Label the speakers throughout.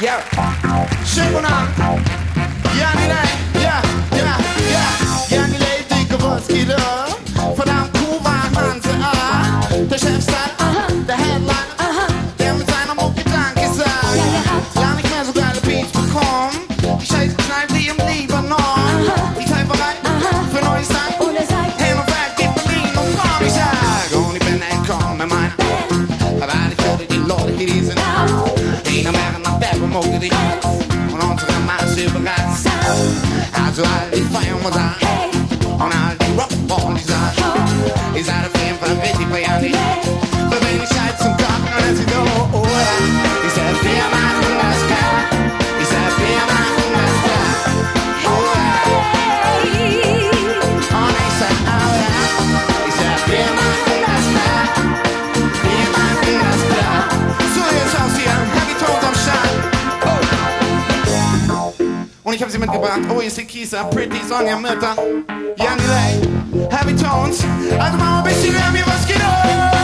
Speaker 1: Yeah. Shake on. Yeah, Is that a fan for
Speaker 2: the 50 for
Speaker 1: Yanni? But then he shot some cock ich hab sie mitgebracht. Oh, hier ist die Kieser, Pretty Sonja Mütter, Jan Delay, Happy Tones. Also machen wir ein bisschen was geht ab?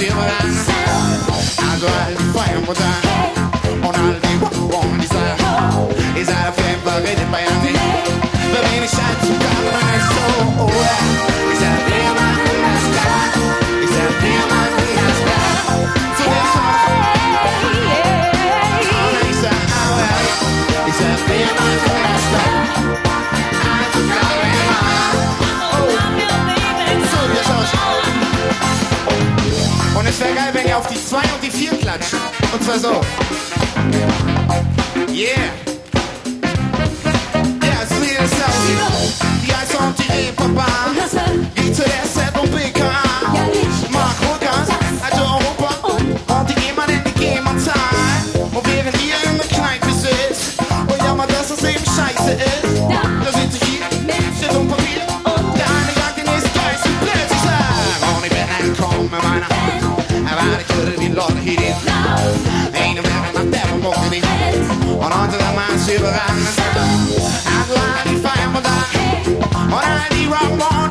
Speaker 1: siempre. auf die 2 und die 4 klatschen. Und zwar so. Yeah. Yeah, sweet as hell. Die Eis auf die Reeperbahn.
Speaker 3: I'd like to find my guy. On a D-Rock, on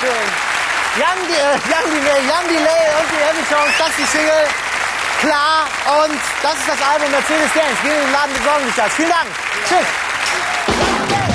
Speaker 3: schön. Young, äh, Young, Delay, Young Delay und die Heavy Jones, das ist die Single. Klar, und das ist das Album Mercedes Dance. Gehen in den Laden besorgen sich das. Vielen Dank. Vielen Dank. Tschüss.